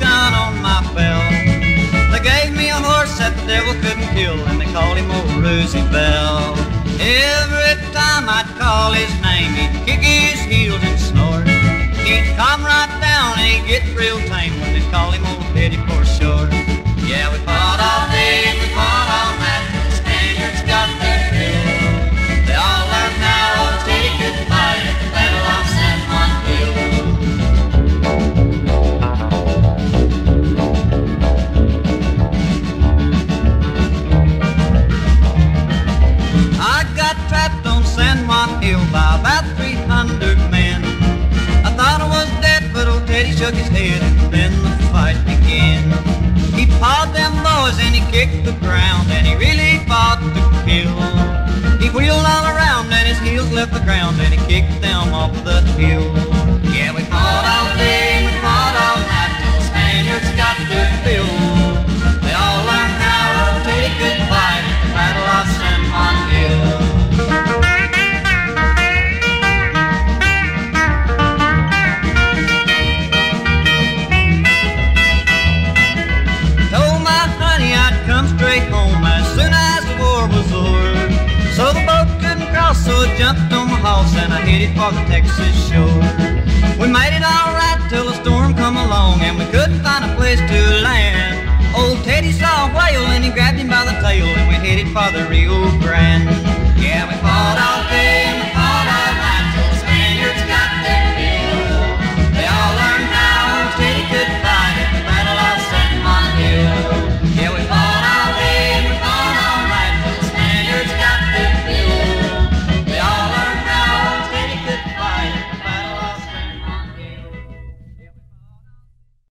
my belt. They gave me a horse that the devil couldn't kill, and they called him old Roosevelt. Every time I'd call his name, he'd kick his heels and snort. He'd come right down and he'd get real tame when they call him old Teddy for shook his head and then the fight began. He pawed them boys and he kicked the ground and he really fought to kill. He wheeled all around and his heels left the ground and he kicked them off the hill. And I headed for the Texas shore. We made it all right till the storm come along and we couldn't find a place to land. Old Teddy saw a whale and he grabbed him by the tail and we headed for the Rio Grande.